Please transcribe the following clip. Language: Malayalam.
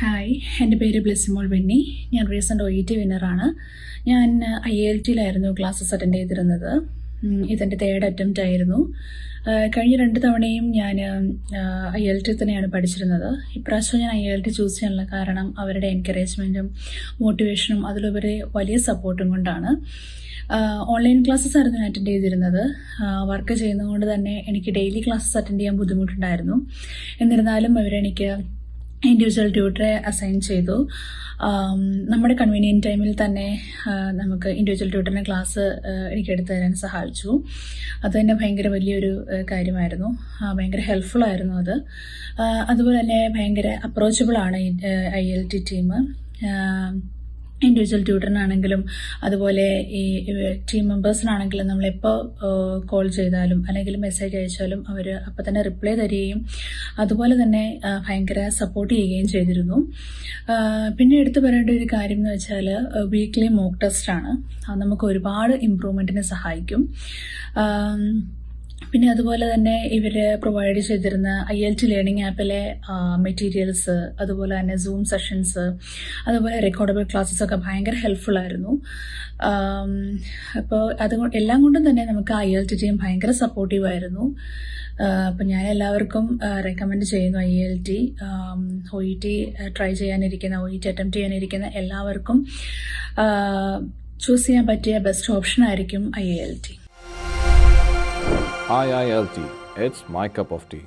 ഹായ്. എന്റെ പേര് ബ്ലെസ്സിമോൾ വെണ്ണി. ഞാൻ റീസെന്റ് ഒ ഇ ടി വിന്നറാണ്. ഞാൻ ഐ എൽ ടിയിലായിരുന്നു ക്ലാസ്സസ് അറ്റൻഡ് ചെയ്തിരുന്നത്. ഇതെന്റെ തേർഡ് അറ്റംപ്റ്റ് ആയിരുന്നു. കഴിഞ്ഞ രണ്ട് തവണയും ഞാൻ ഐ എൽ ടി തന്നെയാണ് പഠിച്ചിരുന്നത്. ഇപ്രാവശ്യം ഞാൻ ഐ എൽ ടി ചൂസ് ചെയ്യാനുള്ള കാരണം അവരുടെ എൻകറേജ്മെന്റും മോട്ടിവേഷനും അതിലുപരി വലിയ സപ്പോർട്ടും കൊണ്ടാണ്. ഓൺലൈൻ ക്ലാസ്സസ് ആയിരുന്നു ഞാൻ അറ്റൻഡ് ചെയ്തിരുന്നത്. വർക്ക് ചെയ്യുന്നതുകൊണ്ട് തന്നെ എനിക്ക് ഡെയിലി ക്ലാസ്സസ് അറ്റൻഡ് ചെയ്യാൻ ബുദ്ധിമുട്ടുണ്ടായിരുന്നു. എന്നിരുന്നാലും അവരെനിക്ക് ഇൻഡിവിജ്വൽ ട്യൂട്ടറെ അസൈൻ ചെയ്തു. നമ്മുടെ കൺവീനിയന്റ് ടൈമിൽ തന്നെ നമുക്ക് ഇൻഡിവിജ്വൽ ട്യൂട്ടറിന്റെ ക്ലാസ് എനിക്ക് എടുത്തു തരാൻ സഹായിച്ചു. അത് തന്നെ ഭയങ്കര വലിയൊരു കാര്യമായിരുന്നു. ഭയങ്കര ഹെൽപ്ഫുൾ ആയിരുന്നു അത്. അതുപോലെ തന്നെ ഭയങ്കര അപ്രോച്ചബിൾ ആണ് I L T team individual ട്യൂട്ടറിനാണെങ്കിലും അതുപോലെ ഈ ടീം മെമ്പേഴ്സിനാണെങ്കിലും നമ്മളെപ്പോൾ കോൾ ചെയ്താലും അല്ലെങ്കിൽ മെസ്സേജ് അയച്ചാലും അവർ അപ്പം തന്നെ റിപ്ലൈ തരികയും അതുപോലെ തന്നെ ഭയങ്കര സപ്പോർട്ട് ചെയ്യുകയും ചെയ്തിരുന്നു. പിന്നെ എടുത്തു പറയേണ്ട ഒരു കാര്യം എന്ന് വെച്ചാൽ വീക്ക്ലി മോക്ക് ടെസ്റ്റ് ആണ്. അത് നമുക്ക് ഒരുപാട് ഇമ്പ്രൂവ്മെന്റിനെ സഹായിക്കും. പിന്നെ അതുപോലെ തന്നെ ഇവർ പ്രൊവൈഡ് ചെയ്തിരുന്ന ഐ എൽ ടി ലേണിംഗ് ആപ്പിലെ മെറ്റീരിയൽസ് അതുപോലെ തന്നെ സൂം സെഷൻസ് അതുപോലെ റെക്കോർഡബിൾ ക്ലാസ്സസ് ഒക്കെ ഭയങ്കര ഹെൽപ്ഫുൾ ആയിരുന്നു. അപ്പോൾ അത് എല്ലാം കൊണ്ടും തന്നെ നമുക്ക് ഐ എൽ ടി ടീം ഭയങ്കര സപ്പോർട്ടീവ് ആയിരുന്നു. അപ്പം ഞാൻ എല്ലാവർക്കും റെക്കമെൻഡ് ചെയ്യുന്നു I L T O E T try ചെയ്യാനിരിക്കുന്ന O E T attempt ചെയ്യാനിരിക്കുന്ന എല്ലാവർക്കും ചൂസ് ചെയ്യാൻ പറ്റിയ ബെസ്റ്റ് ഓപ്ഷൻ ആയിരിക്കും I L T IILT, it's my cup of tea.